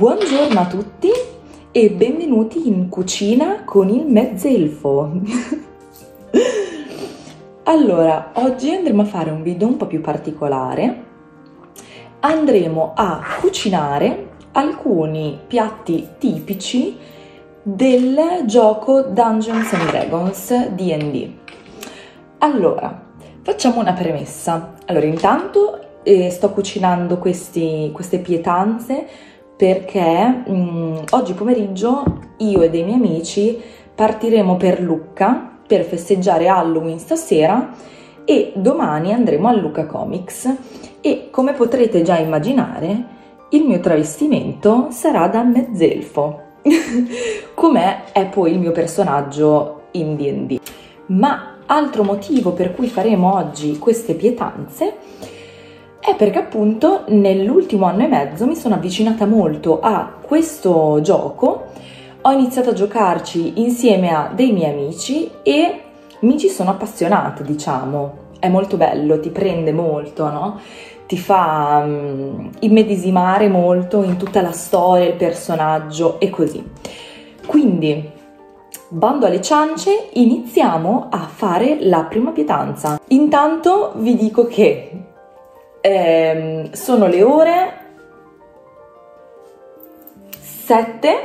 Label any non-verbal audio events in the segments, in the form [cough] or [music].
Buongiorno a tutti e benvenuti in cucina con il mezzelfo. [laughs] allora, oggi andremo a fare un video un po' più particolare. Andremo a cucinare alcuni piatti tipici del gioco Dungeons and Dragons D&D. Allora, facciamo una premessa. Allora, intanto eh, sto cucinando questi, queste pietanze perché mh, mm, oggi pomeriggio io e dei miei amici partiremo per Lucca per festeggiare Halloween stasera e domani andremo a Lucca Comics. E come potrete già immaginare il mio travestimento sarà da mezzelfo [laughs] com'è è poi il mio personaggio in D&D ma altro motivo per cui faremo oggi queste pietanze è perché appunto nell'ultimo anno e mezzo mi sono avvicinata molto a questo gioco, ho iniziato a giocarci insieme a dei miei amici e mi ci sono appassionata, diciamo. È molto bello, ti prende molto, no? Ti fa um, immedesimare molto in tutta la storia, il personaggio e così. Quindi, bando alle ciance, iniziamo a fare la prima pietanza. Intanto vi dico che eh, sono le ore 7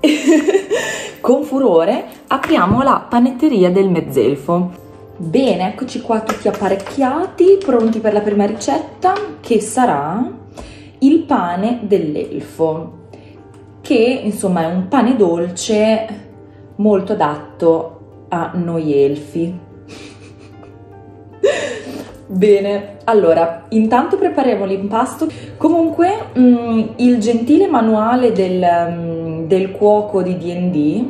[laughs] con furore apriamo la panetteria del mezzelfo bene eccoci qua tutti apparecchiati pronti per la prima ricetta che sarà il pane dell'elfo che insomma è un pane dolce molto adatto a noi elfi Bene, allora, intanto prepariamo l'impasto. Comunque, mh, mm, il gentile manuale del, mh, mm, del cuoco di D&D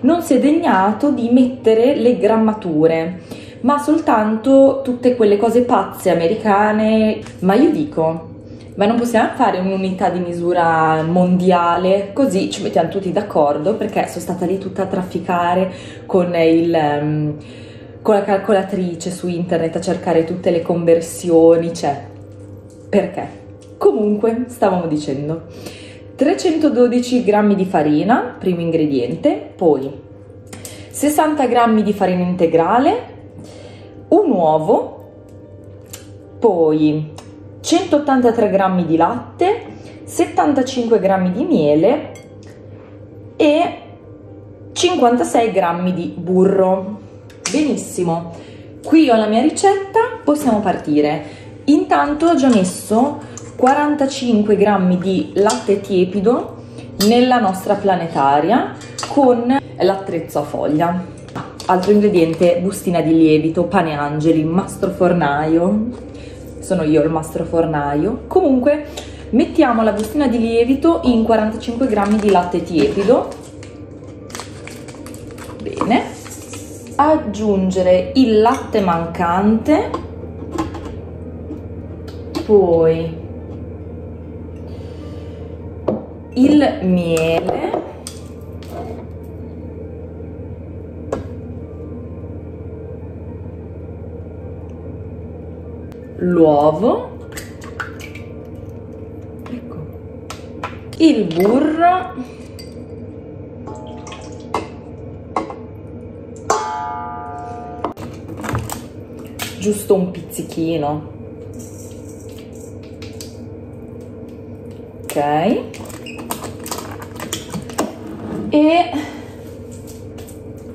non si è degnato di mettere le grammature, ma soltanto tutte quelle cose pazze americane. Ma io dico, ma non possiamo fare un'unità di misura mondiale? Così ci mettiamo tutti d'accordo, perché sono stata lì tutta a trafficare con il... Um, con la calcolatrice su internet a cercare tutte le conversioni, cioè, perché? Comunque, stavamo dicendo, 312 g di farina, primo ingrediente, poi 60 g di farina integrale, un uovo, poi 183 g di latte, 75 g di miele e 56 g di burro. Benissimo, qui ho la mia ricetta, possiamo partire. Intanto ho già messo 45 grammi di latte tiepido nella nostra planetaria con l'attrezzo a foglia. Altro ingrediente, bustina di lievito, pane angeli, mastro fornaio. Sono io il mastro fornaio. Comunque mettiamo la bustina di lievito in 45 grammi di latte tiepido. Bene aggiungere il latte mancante poi il miele l'uovo ecco. il burro giusto un pizzichino. Ok. E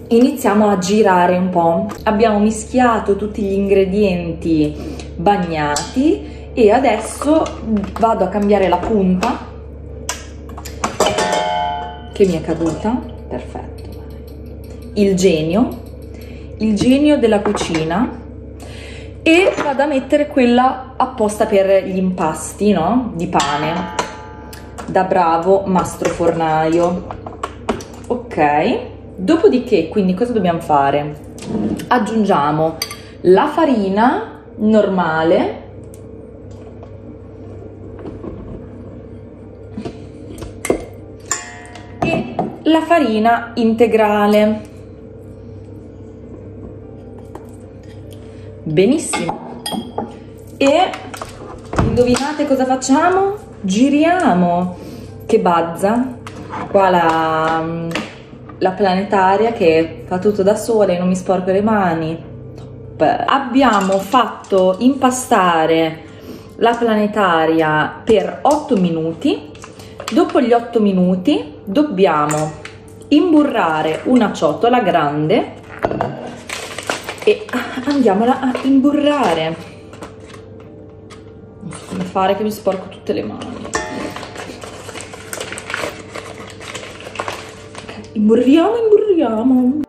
iniziamo a girare un po' abbiamo mischiato tutti gli ingredienti bagnati e adesso vado a cambiare la punta che mi è caduta. Perfetto. Il genio. Il genio della cucina e vado a mettere quella apposta per gli impasti no? di pane. Da bravo mastro fornaio. Ok. Dopodiché quindi cosa dobbiamo fare? Aggiungiamo la farina normale. La farina integrale benissimo. E indovinate cosa facciamo? giriamo. Che bazza. Qua la, la planetaria che fa tutto da sola e non mi sporco le mani. Top. abbiamo fatto impastare la planetaria per 8 minuti. Dopo gli 8 minuti dobbiamo imburrare una ciotola grande e andiamola a imburrare. Non so come fare che mi sporco tutte le mani. Imburriamo imburriamo.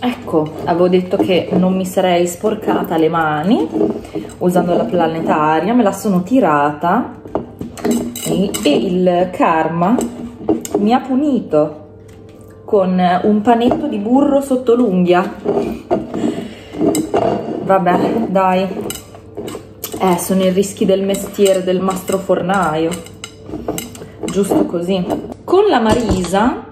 Ecco avevo detto che non mi sarei sporcata le mani usando la planetaria me la sono tirata e il karma mi ha punito con un panetto di burro sotto l'unghia. Vabbè dai. Eh sono i rischi del mestiere del mastro fornaio. Giusto così. Con la marisa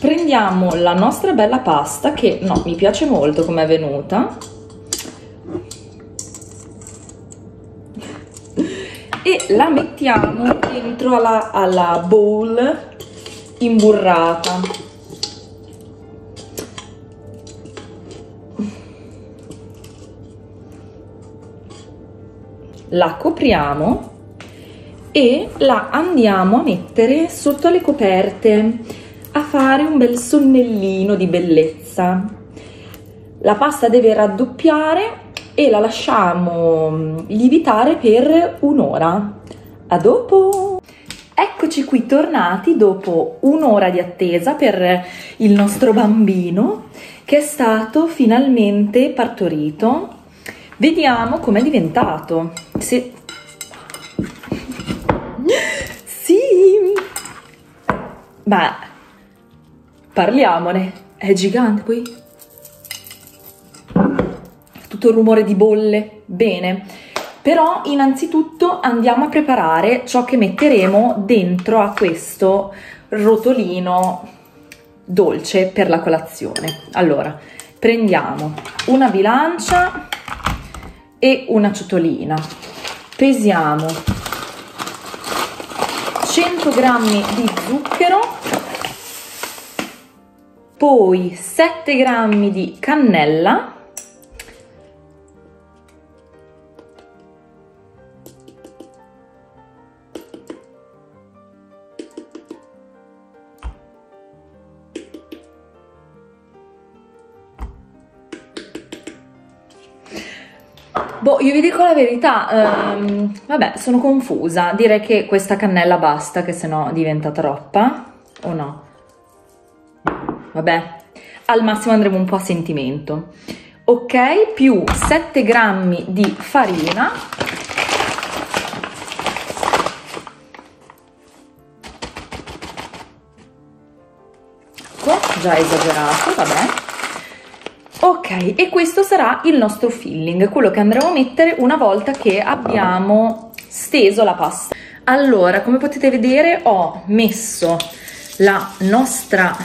prendiamo la nostra bella pasta che no mi piace molto come è venuta. E la mettiamo dentro alla, alla bowl imburrata la copriamo e la andiamo a mettere sotto le coperte a fare un bel sonnellino di bellezza. La pasta deve raddoppiare e la lasciamo lievitare per un'ora. A dopo! Eccoci qui tornati dopo un'ora di attesa per il nostro bambino che è stato finalmente partorito Vediamo com'è diventato. Se... Sì! Ma parliamone. È gigante poi. Tutto il rumore di bolle. Bene. Però innanzitutto andiamo a preparare ciò che metteremo dentro a questo rotolino dolce per la colazione. Allora, prendiamo una bilancia e una ciotolina. Pesiamo 100 g di zucchero, poi 7 g di cannella, Boh, io vi dico la verità, ehm, vabbè, sono confusa. Direi che questa cannella basta, che sennò diventa troppa, o no? Vabbè, al massimo andremo un po' a sentimento. Ok, più 7 grammi di farina. Ecco, già esagerato, vabbè. Ok, e questo sarà il nostro filling, quello che andremo a mettere una volta che abbiamo steso la pasta. Allora, come potete vedere ho messo nostra,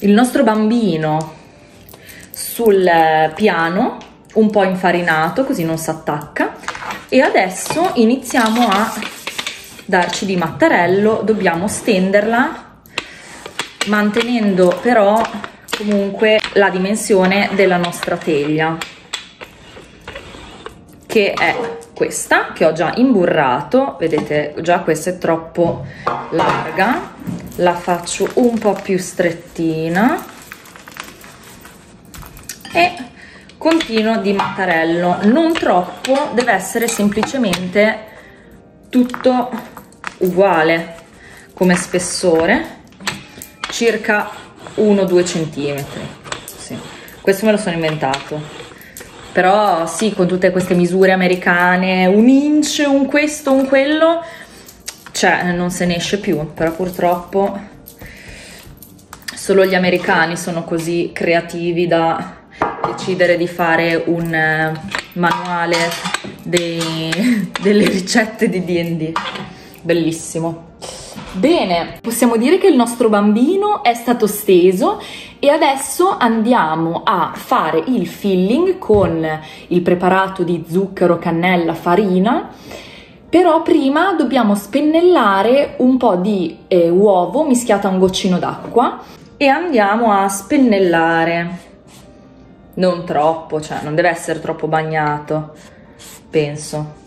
il nostro bambino sul piano, un po' infarinato così non si attacca e adesso iniziamo a darci di mattarello, dobbiamo stenderla mantenendo però comunque la dimensione della nostra teglia che è questa che ho già imburrato. Vedete già questa è troppo larga. La faccio un po' più strettina. E continuo di mattarello. Non troppo deve essere semplicemente tutto uguale come spessore circa 1-2 centimetri. Sì. questo me lo sono inventato. Però sì con tutte queste misure americane un inch un questo un quello cioè non se ne esce più. Però purtroppo solo gli americani sono così creativi da decidere di fare un eh, manuale dei, [laughs] delle ricette di D&D bellissimo Bene, possiamo dire che il nostro bambino è stato steso e adesso andiamo a fare il filling con il preparato di zucchero, cannella, farina però prima dobbiamo spennellare un po' di eh, uovo mischiato a un goccino d'acqua e andiamo a spennellare. Non troppo, cioè non deve essere troppo bagnato, penso.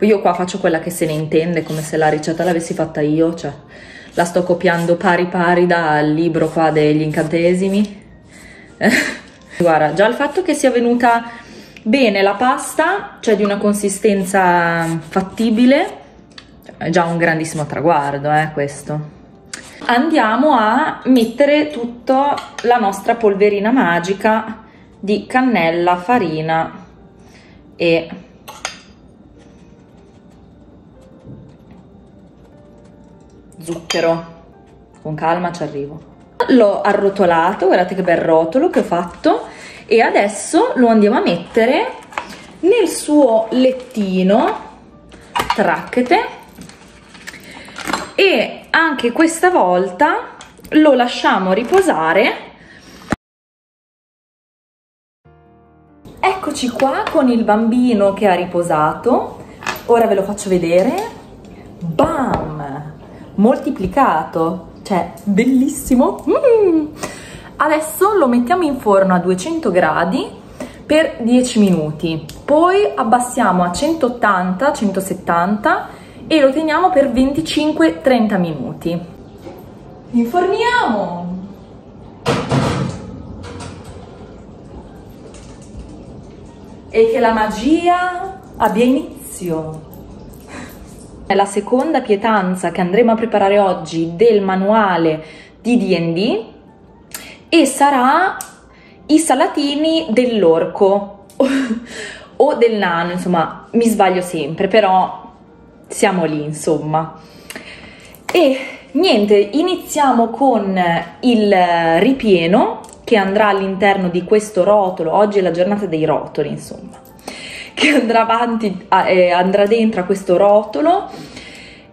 Io qua faccio quella che se ne intende, come se la ricetta l'avessi fatta io, cioè la sto copiando pari pari dal libro qua degli incantesimi. [laughs] Guarda, già il fatto che sia venuta Bene, la pasta, cioè di una consistenza fattibile, è già un grandissimo traguardo, eh, questo. Andiamo a mettere tutta la nostra polverina magica di cannella, farina e zucchero. Con calma ci arrivo. L'ho arrotolato, guardate che bel rotolo che ho fatto e adesso lo andiamo a mettere nel suo lettino tracchete e anche questa volta lo lasciamo riposare eccoci qua con il bambino che ha riposato ora ve lo faccio vedere bam moltiplicato cioè bellissimo mm. Adesso lo mettiamo in forno a 200 gradi per 10 minuti, poi abbassiamo a 180-170 e lo teniamo per 25-30 minuti. Inforniamo! E che la magia abbia inizio. È la seconda pietanza che andremo a preparare oggi del manuale di D&D e sarà i salatini dell'orco [laughs] o del nano, insomma, mi sbaglio sempre, però siamo lì, insomma. E niente, iniziamo con il ripieno che andrà all'interno di questo rotolo. Oggi è la giornata dei rotoli, insomma, che andrà avanti, eh, andrà dentro a questo rotolo.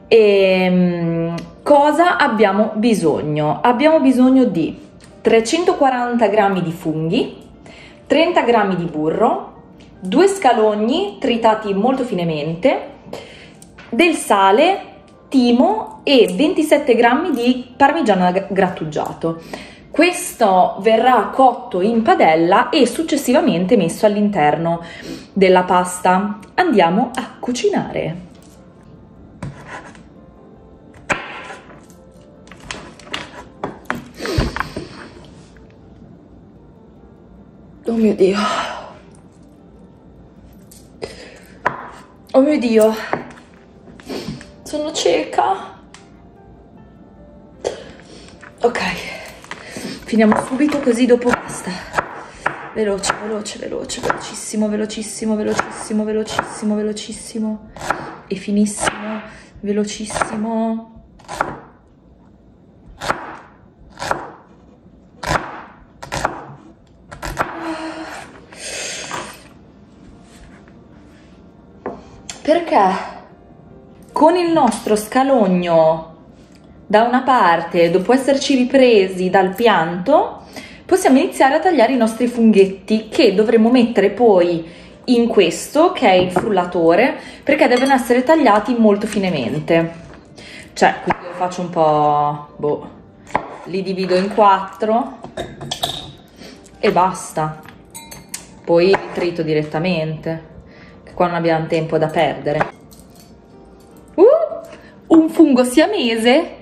E ehm, cosa abbiamo bisogno? Abbiamo bisogno di 340 g di funghi, 30 g di burro, due scalogni tritati molto finemente, del sale, timo e 27 g di parmigiano grattugiato. Questo verrà cotto in padella e successivamente messo all'interno della pasta. Andiamo a cucinare. Oh mio Dio. Oh mio Dio. Sono cieca. Ok. Finiamo subito così dopo basta. Veloce, veloce, veloce, velocissimo, velocissimo, velocissimo, velocissimo, velocissimo. E finissimo, velocissimo. perché con il nostro scalogno da una parte, dopo esserci ripresi dal pianto, possiamo iniziare a tagliare i nostri funghetti che dovremo mettere poi in questo che è il frullatore perché devono essere tagliati molto finemente. Cioè, quindi lo faccio un po', boh, li divido in quattro e basta. Poi trito direttamente qua non abbiamo tempo da perdere. Uh, un fungo siamese?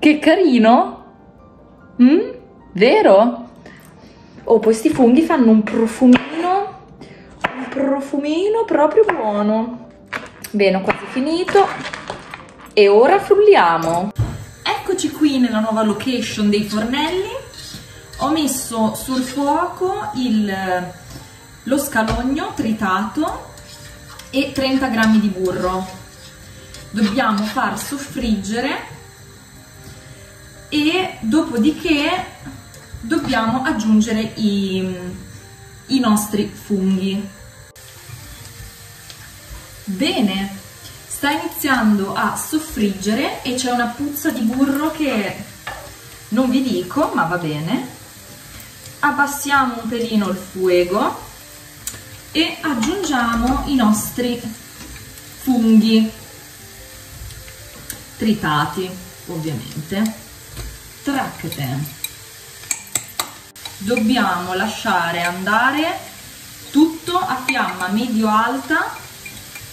Che carino! Mm? Vero? Oh, questi funghi fanno un profumino, un profumino proprio buono. Bene, ho quasi finito. E ora frulliamo. Eccoci qui nella nuova location dei fornelli. Ho messo sul fuoco il lo scalogno tritato e 30 g di burro. Dobbiamo far soffriggere e dopodiché dobbiamo aggiungere i, i nostri funghi. Bene, sta iniziando a soffriggere e c'è una puzza di burro che non vi dico, ma va bene. Abbassiamo un pelino il fuoco e aggiungiamo i nostri funghi tritati ovviamente tracchete dobbiamo lasciare andare tutto a fiamma medio alta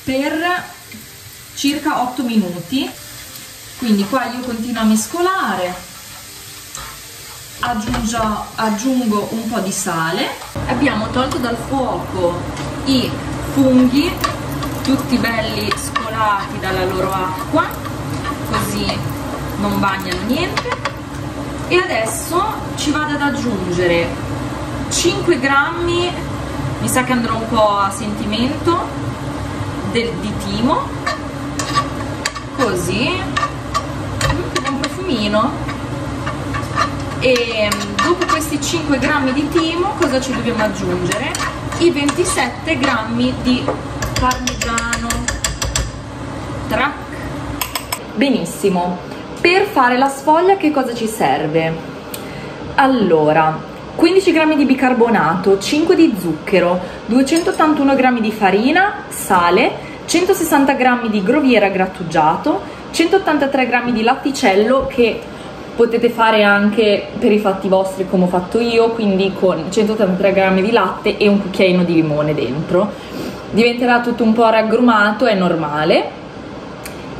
per circa 8 minuti. Quindi qua io continuo a mescolare. Aggiungo, aggiungo un po' di sale. Abbiamo tolto dal fuoco i funghi tutti belli scolati dalla loro acqua così non bagnano niente e adesso ci vado ad aggiungere 5 grammi mi sa che andrò un po' a sentimento del, di timo. Così. Un profumino. E dopo questi 5 grammi di timo cosa ci dobbiamo aggiungere? i 27 grammi di parmigiano. Trac. Benissimo per fare la sfoglia che cosa ci serve? Allora, 15 g di bicarbonato, 5 di zucchero, 281 g di farina, sale, 160 g di groviera grattugiato, 183 g di latticello che potete fare anche per i fatti vostri come ho fatto io, quindi con 183 g di latte e un cucchiaino di limone dentro. Diventerà tutto un po' raggrumato, è normale.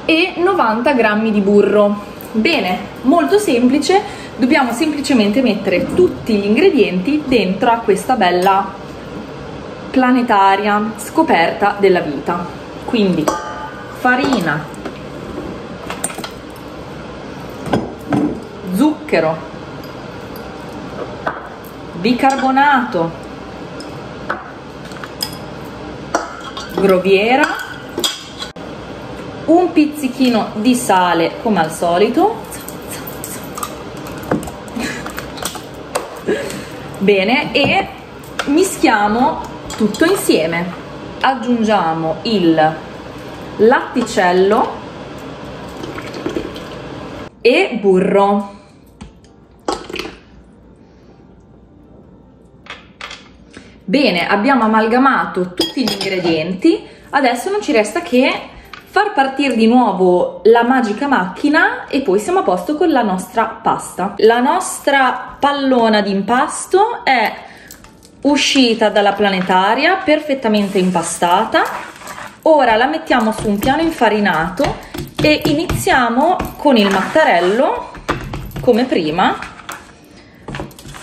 E 90 g di burro. Bene, molto semplice, dobbiamo semplicemente mettere tutti gli ingredienti dentro a questa bella planetaria scoperta della vita. Quindi farina, zucchero, bicarbonato, groviera un pizzichino di sale come al solito. Bene e mischiamo tutto insieme. Aggiungiamo il latticello e burro. Bene abbiamo amalgamato tutti gli ingredienti. Adesso non ci resta che far partire di nuovo la magica macchina e poi siamo a posto con la nostra pasta. La nostra pallona di impasto è uscita dalla planetaria perfettamente impastata. Ora la mettiamo su un piano infarinato e iniziamo con il mattarello, come prima,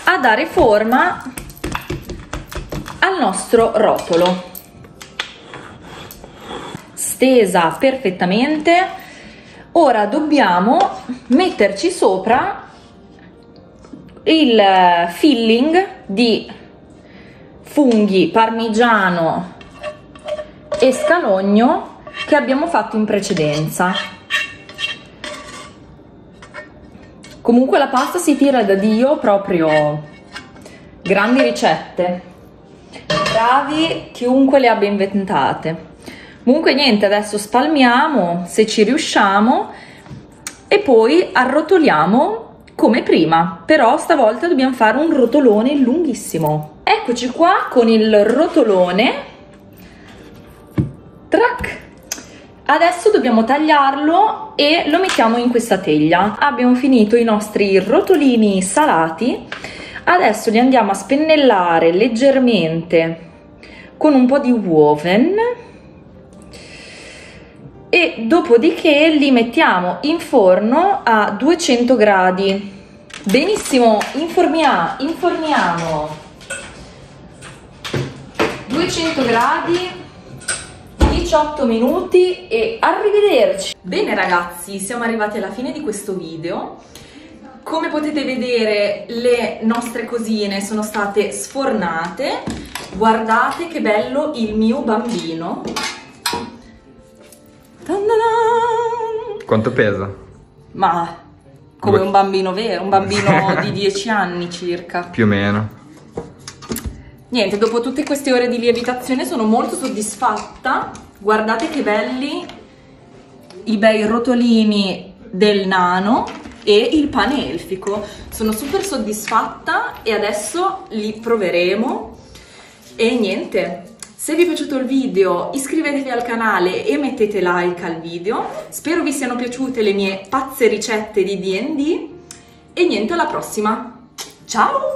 a dare forma al nostro rotolo stesa perfettamente. Ora dobbiamo metterci sopra il filling di funghi parmigiano e scalogno che abbiamo fatto in precedenza. Comunque la pasta si tira da dio proprio. Grandi ricette. Bravi chiunque le abbia inventate Comunque niente, adesso spalmiamo se ci riusciamo e poi arrotoliamo come prima, però stavolta dobbiamo fare un rotolone lunghissimo. Eccoci qua con il rotolone. Trac! Adesso dobbiamo tagliarlo e lo mettiamo in questa teglia. Abbiamo finito i nostri rotolini salati. Adesso li andiamo a spennellare leggermente con un po' di woven e dopodiché li mettiamo in forno a 200 gradi. Benissimo, informia, inforniamo 200 gradi 18 minuti e arrivederci. Bene ragazzi, siamo arrivati alla fine di questo video. Come potete vedere le nostre cosine sono state sfornate. Guardate che bello il mio bambino quanto pesa? Ma come un bambino vero, un bambino [laughs] di 10 anni circa. Più o meno. Niente, dopo tutte queste ore di lievitazione sono molto soddisfatta. Guardate che belli i bei rotolini del nano e il pane elfico. Sono super soddisfatta e adesso li proveremo. E niente, Se vi è piaciuto il video iscrivetevi al canale e mettete like al video. Spero vi siano piaciute le mie pazze ricette di D&D e niente, alla prossima. Ciao!